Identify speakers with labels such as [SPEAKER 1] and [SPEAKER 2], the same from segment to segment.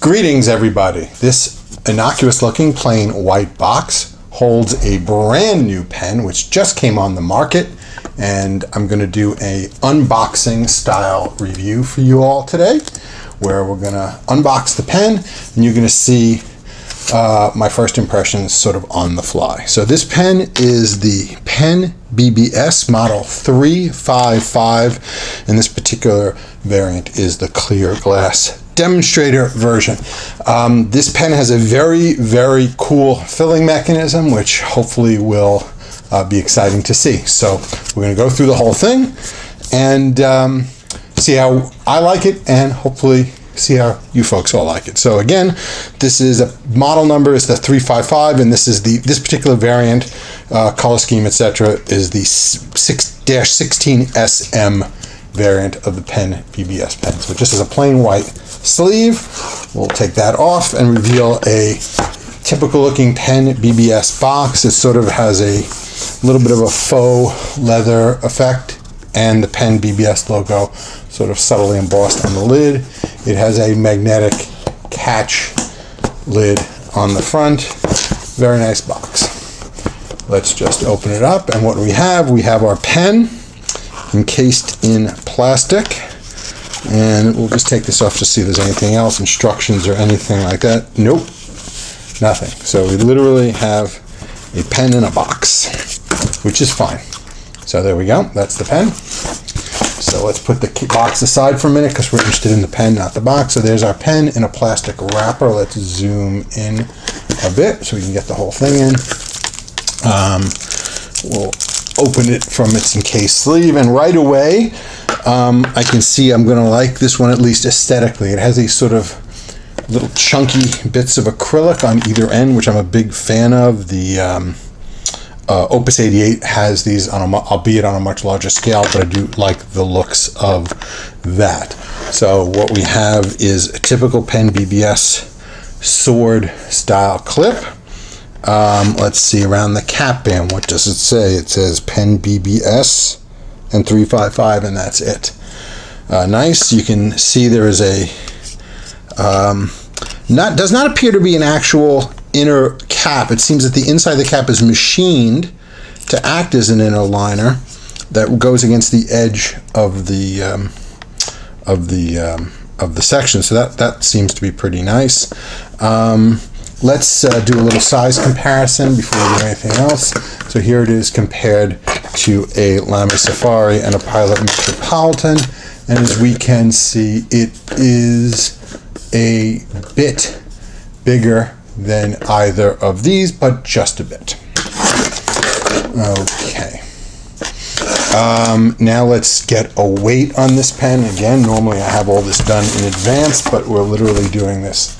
[SPEAKER 1] Greetings, everybody. This innocuous looking plain white box holds a brand new pen which just came on the market and I'm going to do a unboxing style review for you all today where we're going to unbox the pen and you're going to see uh, my first impressions sort of on the fly. So this pen is the Pen BBS model 355 and this particular variant is the clear glass demonstrator version. Um, this pen has a very, very cool filling mechanism, which hopefully will uh, be exciting to see. So we're going to go through the whole thing and um, see how I like it and hopefully see how you folks all like it. So again, this is a model number is the 355 and this is the this particular variant uh, color scheme etc is the 6-16SM variant of the pen BBS pen. So just as a plain white sleeve, we'll take that off and reveal a typical looking pen BBS box. It sort of has a little bit of a faux leather effect and the pen BBS logo sort of subtly embossed on the lid. It has a magnetic catch lid on the front. Very nice box. Let's just open it up and what we have, we have our pen encased in plastic. And we'll just take this off to see if there's anything else, instructions or anything like that. Nope, nothing. So we literally have a pen in a box, which is fine. So there we go, that's the pen. So let's put the box aside for a minute because we're interested in the pen, not the box. So there's our pen in a plastic wrapper. Let's zoom in a bit so we can get the whole thing in. Um, we'll open it from its encased sleeve and right away um, I can see I'm going to like this one at least aesthetically. It has a sort of little chunky bits of acrylic on either end, which I'm a big fan of. The um, uh, Opus 88 has these on a, albeit on a much larger scale, but I do like the looks of that. So what we have is a typical Pen BBS sword style clip. Um, let's see around the cap band. What does it say? It says Pen BBS and 355, and that's it. Uh, nice. You can see there is a um, not does not appear to be an actual inner cap. It seems that the inside of the cap is machined to act as an inner liner that goes against the edge of the um, of the um, of the section. So that that seems to be pretty nice. Um, Let's uh, do a little size comparison before we do anything else. So here it is compared to a Lamy Safari and a Pilot Metropolitan. And as we can see, it is a bit bigger than either of these, but just a bit. Okay. Um, now let's get a weight on this pen. Again, normally I have all this done in advance, but we're literally doing this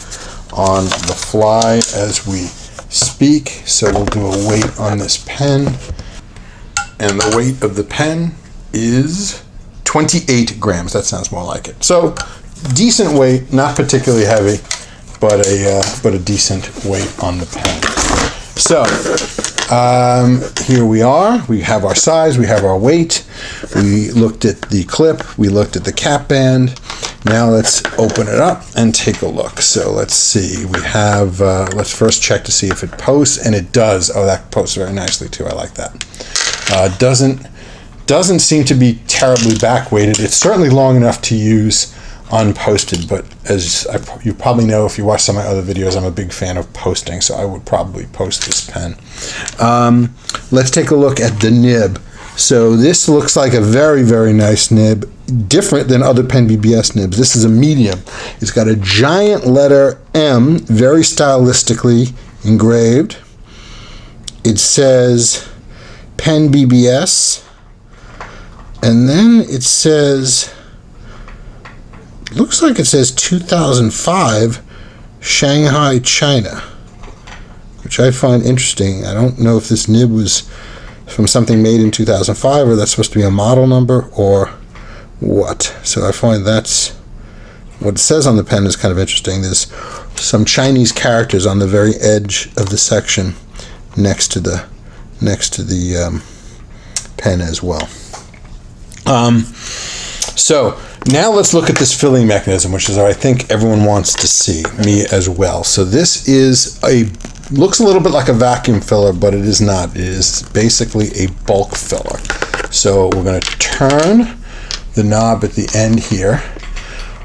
[SPEAKER 1] on the fly as we speak. So we'll do a weight on this pen. And the weight of the pen is 28 grams. That sounds more like it. So decent weight, not particularly heavy, but a, uh, but a decent weight on the pen. So um, here we are. We have our size, we have our weight. We looked at the clip, we looked at the cap band. Now let's open it up and take a look. So let's see. We have, uh, let's first check to see if it posts, and it does. Oh, that posts very nicely too. I like that. Uh, doesn't doesn't seem to be terribly back weighted. It's certainly long enough to use unposted, but as I, you probably know if you watch some of my other videos, I'm a big fan of posting, so I would probably post this pen. Um, let's take a look at the nib. So this looks like a very, very nice nib, different than other Pen BBS nibs. This is a medium. It's got a giant letter M, very stylistically engraved. It says Pen BBS, and then it says looks like it says 2005 Shanghai, China, which I find interesting. I don't know if this nib was from something made in 2005 or that's supposed to be a model number or what. So I find that's what it says on the pen is kind of interesting. There's some Chinese characters on the very edge of the section next to the next to the um, pen as well. Um, so now let's look at this filling mechanism, which is what I think everyone wants to see, me as well. So this is a looks a little bit like a vacuum filler, but it is not. It is basically a bulk filler. So we're going to turn the knob at the end here.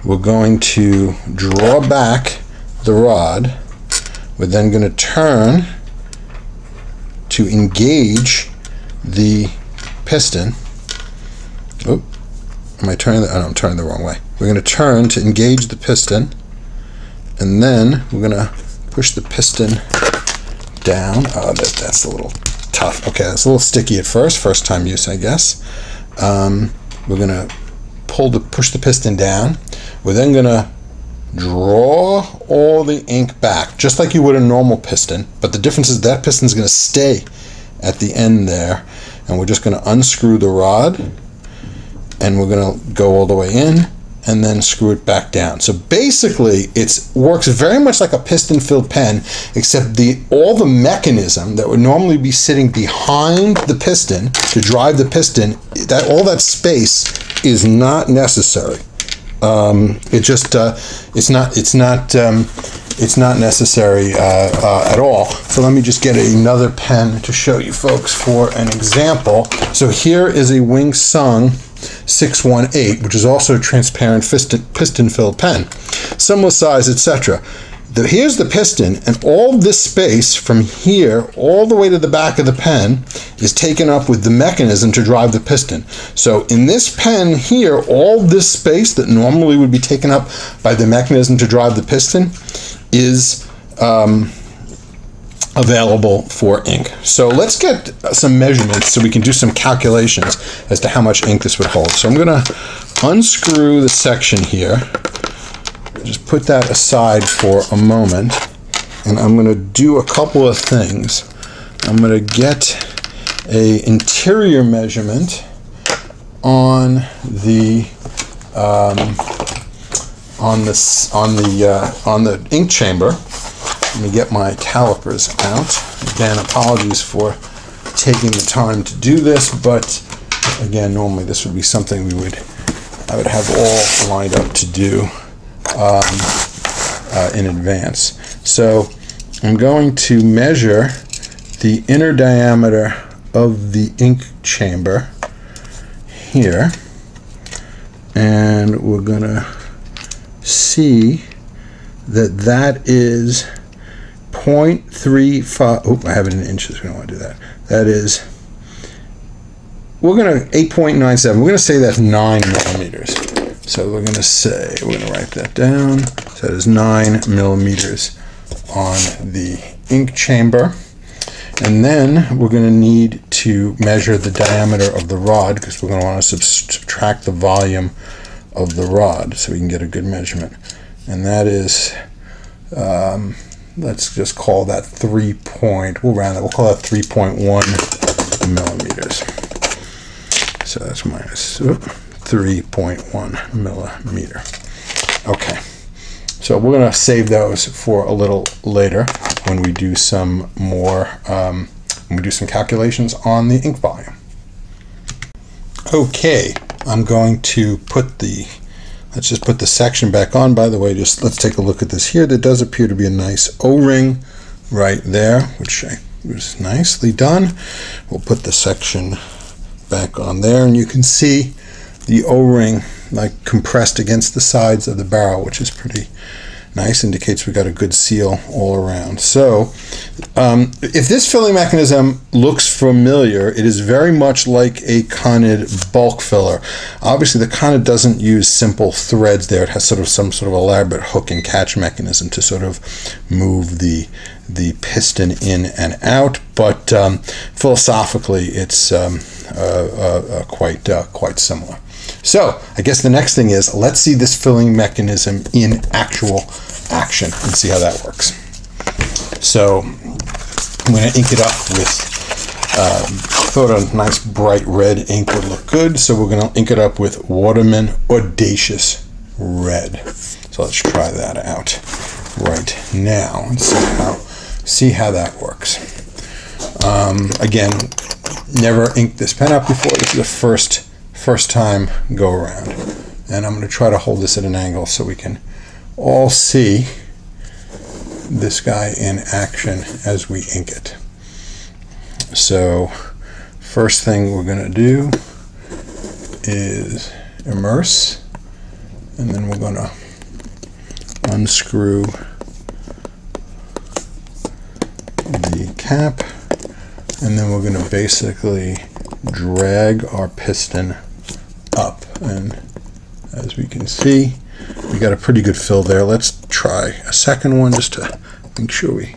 [SPEAKER 1] We're going to draw back the rod. We're then going to turn to engage the piston. Oh, am I turning the, oh, no, I'm turning the wrong way. We're going to turn to engage the piston and then we're going to push the piston down. Oh, that, that's a little tough. Okay, that's a little sticky at first, first time use, I guess. Um, we're gonna pull the push the piston down. We're then gonna draw all the ink back, just like you would a normal piston. But the difference is that piston is gonna stay at the end there, and we're just gonna unscrew the rod, and we're gonna go all the way in and then screw it back down. So basically, it works very much like a piston-filled pen, except the all the mechanism that would normally be sitting behind the piston to drive the piston, that all that space is not necessary. Um, it just uh, it's not it's not um, it's not necessary uh, uh, at all. So let me just get another pen to show you folks for an example. So here is a Wing Sung 618, which is also a transparent piston filled pen, similar size, etc. Here's the piston, and all this space from here all the way to the back of the pen is taken up with the mechanism to drive the piston. So in this pen here, all this space that normally would be taken up by the mechanism to drive the piston is um, available for ink. So let's get some measurements so we can do some calculations as to how much ink this would hold. So I'm going to unscrew the section here, just put that aside for a moment, and I'm going to do a couple of things. I'm going to get a interior measurement on the um, on this on the uh, on the ink chamber let me get my calipers out. Again, apologies for taking the time to do this, but again, normally this would be something we would, I would have all lined up to do um, uh, in advance. So I'm going to measure the inner diameter of the ink chamber here, and we're gonna see that that is 0.35. Oh, I have it in inches. We don't want to do that. That is, we're going to 8.97. We're going to say that's 9 millimeters. So we're going to say, we're going to write that down. So that is 9 millimeters on the ink chamber. And then we're going to need to measure the diameter of the rod because we're going to want to subtract the volume of the rod so we can get a good measurement. And that is um, let's just call that 3 point, we'll round that, we'll call that 3.1 millimeters. So that's minus 3.1 millimeter. Okay, so we're to save those for a little later when we do some more, um, when we do some calculations on the ink volume. Okay, I'm going to put the Let's just put the section back on. By the way, just let's take a look at this here. There does appear to be a nice O-ring right there, which was nicely done. We'll put the section back on there, and you can see the O-ring like compressed against the sides of the barrel, which is pretty nice indicates we got a good seal all around. So um, if this filling mechanism looks familiar it is very much like a Conid bulk filler. Obviously the Conid doesn't use simple threads there. It has sort of some sort of elaborate hook and catch mechanism to sort of move the the piston in and out but um, philosophically it's um, uh, uh, uh, quite uh, quite similar so I guess the next thing is let's see this filling mechanism in actual action and see how that works. So I'm going to ink it up with, um, thought a nice bright red ink would look good. So we're going to ink it up with Waterman Audacious Red. So let's try that out right now and see how, see how that works. Um, again, never inked this pen up before. This is the first, first time go around. And I'm going to try to hold this at an angle so we can all see this guy in action as we ink it. So first thing we're going to do is immerse and then we're going to unscrew the cap and then we're going to basically drag our piston and as we can see we got a pretty good fill there. Let's try a second one just to make sure we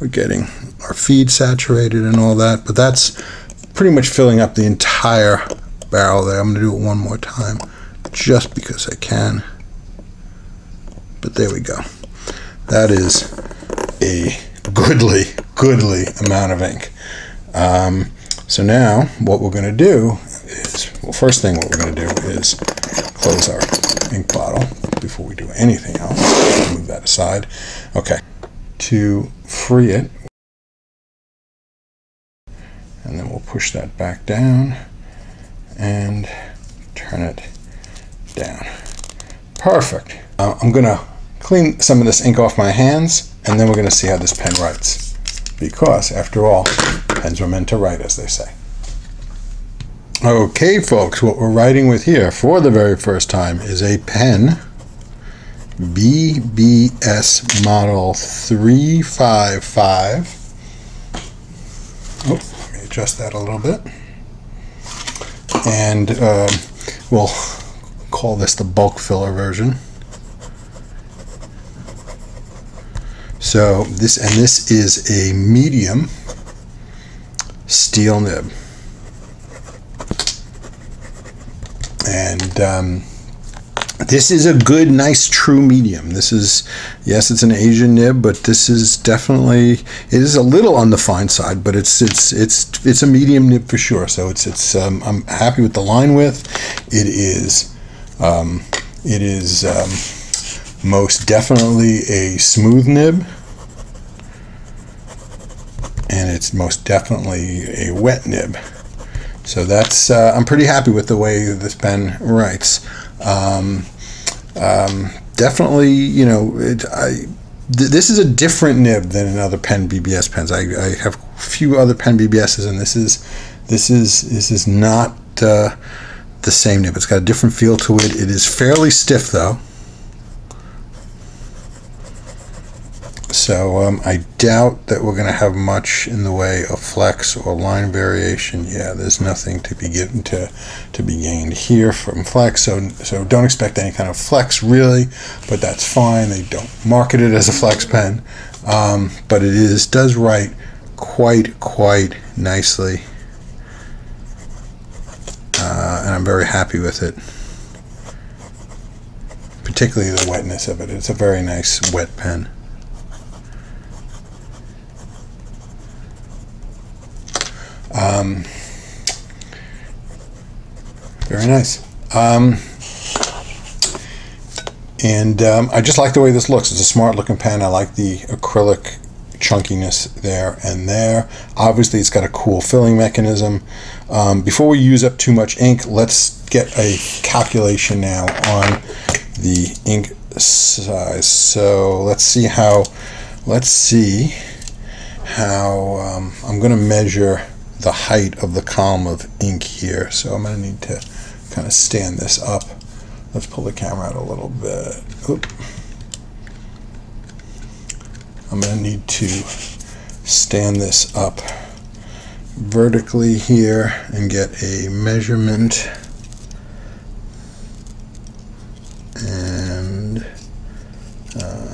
[SPEAKER 1] are getting our feed saturated and all that. But that's pretty much filling up the entire barrel there. I'm going to do it one more time just because I can. But there we go. That is a goodly goodly amount of ink. Um, so now what we're going to do is, well, first thing what we're going to do is close our ink bottle before we do anything else. Move that aside. Okay. To free it, and then we'll push that back down and turn it down. Perfect. Uh, I'm going to clean some of this ink off my hands, and then we're going to see how this pen writes. Because, after all, pens were meant to write, as they say. Okay, folks, what we're writing with here for the very first time is a pen BBS model 355. Oh, let me adjust that a little bit. And uh, we'll call this the bulk filler version. So this and this is a medium steel nib. And um, this is a good, nice, true medium. This is, yes, it's an Asian nib, but this is definitely, it is a little on the fine side, but it's it's it's it's a medium nib for sure. So it's it's um, I'm happy with the line width. It is um, it is um, most definitely a smooth nib and it's most definitely a wet nib. So that's uh, I'm pretty happy with the way this pen writes. Um, um, definitely, you know, it, I, th this is a different nib than in other pen BBS pens. I, I, have a few other pen BBSs, and this is this is this is not uh, the same nib. It's got a different feel to it. It is fairly stiff though. So um, I doubt that we're going to have much in the way of flex or line variation. Yeah, there's nothing to be given to to be gained here from flex. So so don't expect any kind of flex really, but that's fine. They don't market it as a flex pen, um, but it is does write quite quite nicely, uh, and I'm very happy with it. Particularly the wetness of it. It's a very nice wet pen. Um, very nice. Um, and um, I just like the way this looks. It's a smart looking pen. I like the acrylic chunkiness there and there. Obviously, it's got a cool filling mechanism. Um, before we use up too much ink, let's get a calculation now on the ink size. So let's see how, let's see how um, I'm going to measure the height of the column of ink here. So I'm going to need to kind of stand this up. Let's pull the camera out a little bit. Oop. I'm going to need to stand this up vertically here and get a measurement. And uh,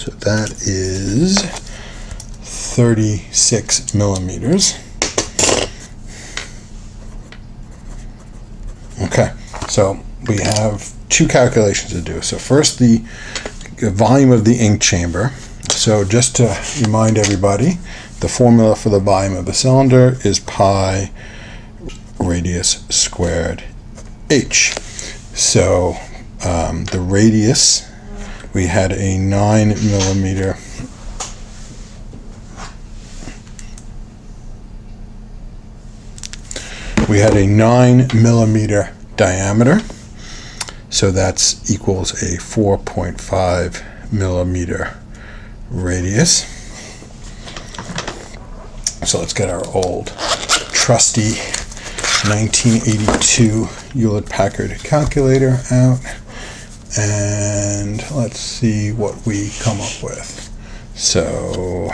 [SPEAKER 1] So that is 36 millimeters. Okay, so we have two calculations to do. So first the volume of the ink chamber. So just to remind everybody, the formula for the volume of a cylinder is pi radius squared h. So um, the radius we had a 9 millimeter we had a 9 millimeter diameter. So that's equals a 4.5 millimeter radius. So let's get our old trusty 1982 Hewlett Packard calculator out and let's see what we come up with. So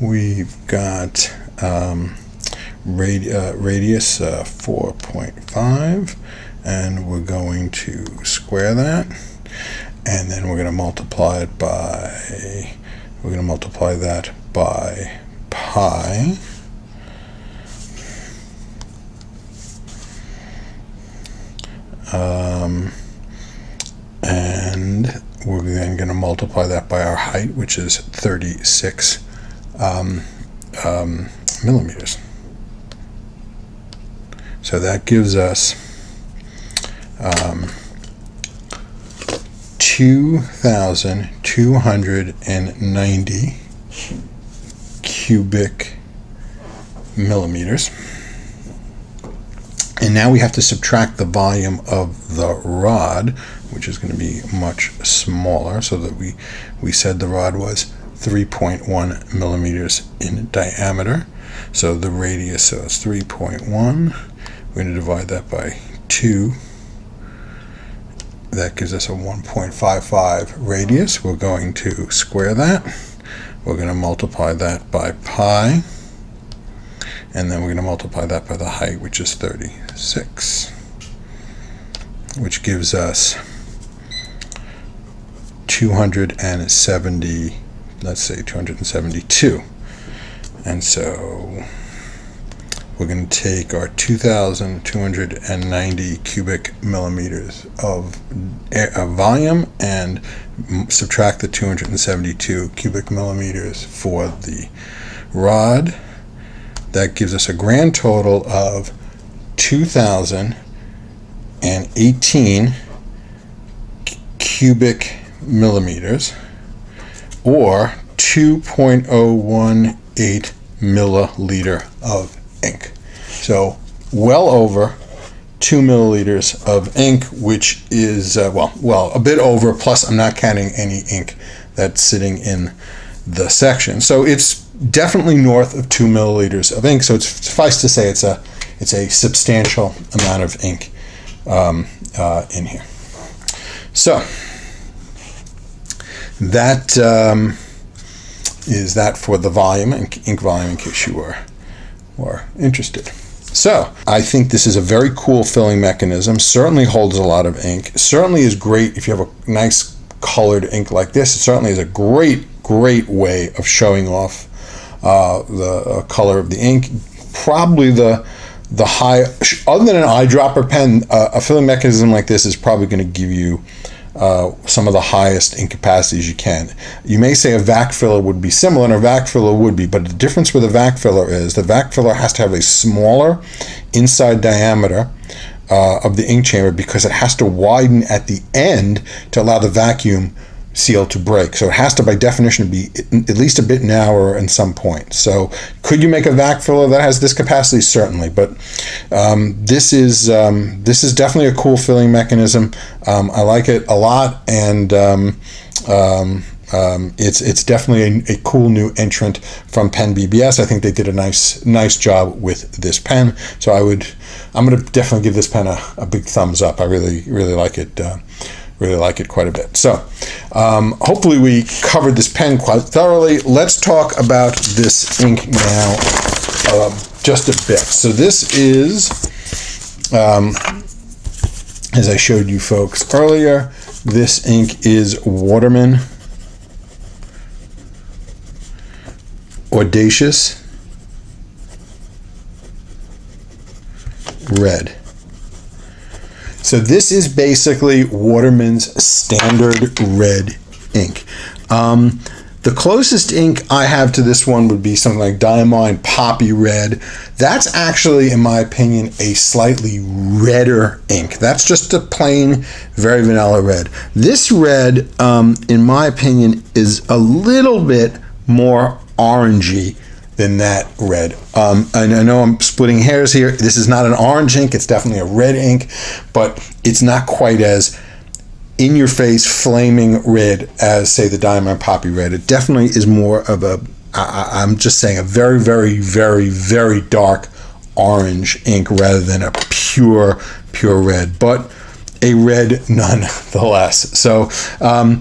[SPEAKER 1] we've got um, uh, radius uh, 4.5 and we're going to square that and then we're going to multiply it by we're going to multiply that by pi um, and we're then going to multiply that by our height which is 36 um, um, millimeters so that gives us um, 2,290 cubic millimeters. And now we have to subtract the volume of the rod, which is going to be much smaller, so that we, we said the rod was 3.1 millimeters in diameter. So the radius so is 3.1. We're going to divide that by 2 that gives us a 1.55 radius. We're going to square that. We're going to multiply that by pi. And then we're going to multiply that by the height, which is 36. Which gives us 270, let's say 272. And so we're going to take our 2,290 cubic millimeters of, air, of volume and subtract the 272 cubic millimeters for the rod. That gives us a grand total of 2,018 cubic millimeters or 2.018 milliliter of ink. So well over two milliliters of ink, which is uh, well, well, a bit over. Plus, I'm not counting any ink that's sitting in the section. So it's definitely north of two milliliters of ink. So it's suffice to say it's a it's a substantial amount of ink um, uh, in here. So that um, is that for the volume, ink volume, in case you were or interested. So I think this is a very cool filling mechanism. Certainly holds a lot of ink. Certainly is great if you have a nice colored ink like this. It certainly is a great, great way of showing off uh, the uh, color of the ink. Probably the the high, other than an eyedropper pen, uh, a filling mechanism like this is probably going to give you uh, some of the highest ink capacities you can. You may say a vac filler would be similar, and a vac filler would be, but the difference with a vac filler is the vac filler has to have a smaller inside diameter uh, of the ink chamber because it has to widen at the end to allow the vacuum seal to break. So it has to, by definition, be at least a bit narrower in some point. So could you make a vac filler that has this capacity? Certainly, but um, this is um, this is definitely a cool filling mechanism. Um, I like it a lot, and um, um, um, it's it's definitely a, a, cool new entrant from Pen BBS. I think they did a nice nice job with this pen. So I would I'm going to definitely give this pen a, a big thumbs up. I really really like it. Uh, really like it quite a bit. So um, hopefully we covered this pen quite thoroughly. Let's talk about this ink now uh, just a bit. So this is, um, as I showed you folks earlier, this ink is Waterman Audacious Red. So this is basically Waterman's standard red ink. Um, the closest ink I have to this one would be something like Diamine Poppy Red. That's actually, in my opinion, a slightly redder ink. That's just a plain, very vanilla red. This red, um, in my opinion, is a little bit more orangey than that red. Um, and I know I'm splitting hairs here. This is not an orange ink. It's definitely a red ink, but it's not quite as in your face flaming red as say the Diamine poppy red it definitely is more of a I, i'm just saying a very very very very dark orange ink rather than a pure pure red but a red nonetheless so um,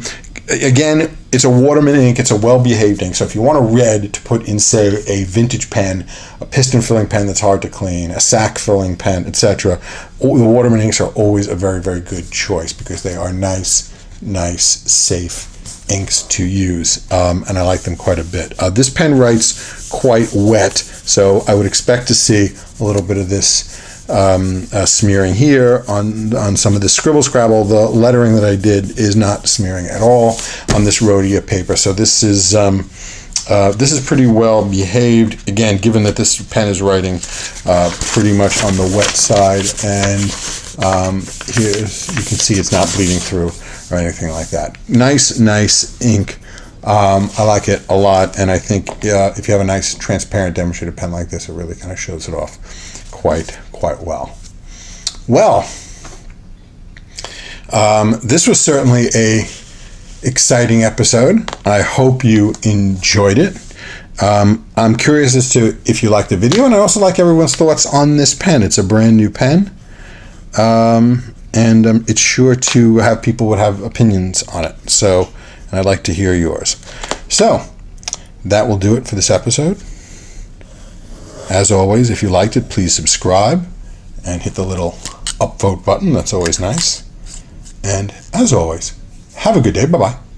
[SPEAKER 1] again, it's a Waterman ink. It's a well-behaved ink. So if you want a red to put in, say, a vintage pen, a piston filling pen that's hard to clean, a sack filling pen, etc., the Waterman inks are always a very, very good choice because they are nice, nice, safe inks to use, um, and I like them quite a bit. Uh, this pen writes quite wet, so I would expect to see a little bit of this um, uh, smearing here on on some of the scribble scrabble. The lettering that I did is not smearing at all on this Rhodia paper. So this is um, uh, this is pretty well behaved. Again, given that this pen is writing uh, pretty much on the wet side, and um, here you can see it's not bleeding through or anything like that. Nice, nice ink. Um, I like it a lot, and I think uh, if you have a nice transparent demonstrator pen like this, it really kind of shows it off quite quite well. Well, um, this was certainly a exciting episode. I hope you enjoyed it. Um, I'm curious as to if you liked the video, and I also like everyone's thoughts on this pen. It's a brand new pen, um, and um, it's sure to have people would have opinions on it. So, and I'd like to hear yours. So, that will do it for this episode. As always, if you liked it, please subscribe and hit the little upvote button. That's always nice. And as always, have a good day. Bye bye.